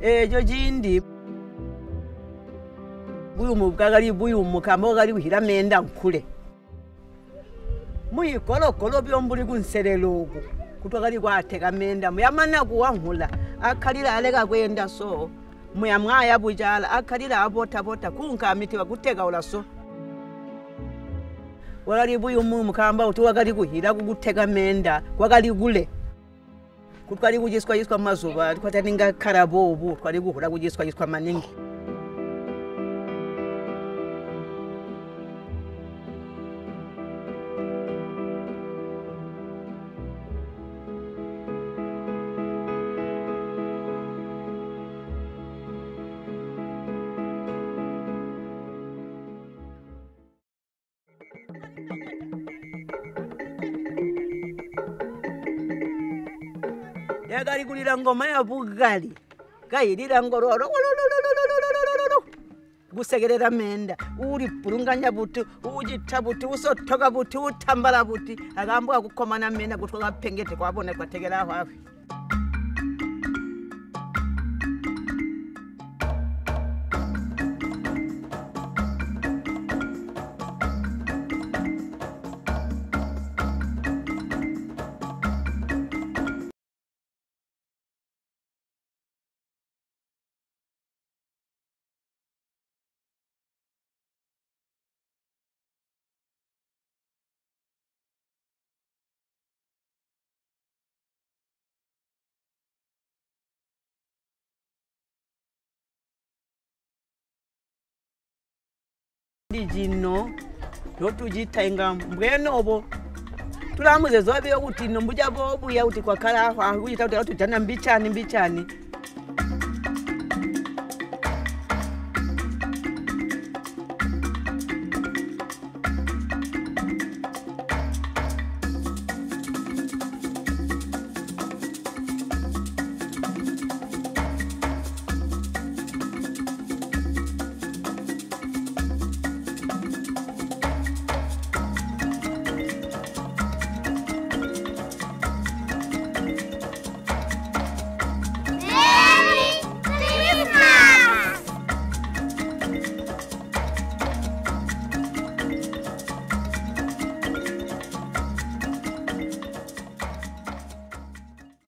echo chindi buyumu kakali buyumu kamo kali kuhira menda mkhule muyigologolo pyombuli kunselelo ku kuti akali kwathe kamenda muyamana kuwamhula akhalira aleka kuyenda so muyamwaya puchala akhalira apothapotha kunkamitiwa kutheka ula so wakali buyumu mkamba kuti wakali kuhira kukutheka menda kwakali kule kutwali kudyiswa yiswa mumazuva kwataninga karabo ubu twali kuhura kudyiswa yiswa maningi yakalikulira ngoma yapukali kayilira ngororo kusekelera menda ulipulunganya buti ujita buti usotoka buti utambala buti akambwa kukomana mena kutwakapengete kwabona kwatekelahoafi kwa ndichino ndoti uchitainga mbwenovo tulamuzezoviyo kuti nombuchapo obuya kuti kwakhala ahwa kuchita kuti auti jana mbichani mbichani